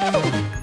Oh.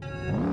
Música